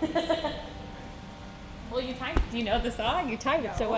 well, you timed. Do you know the song? You timed it so well.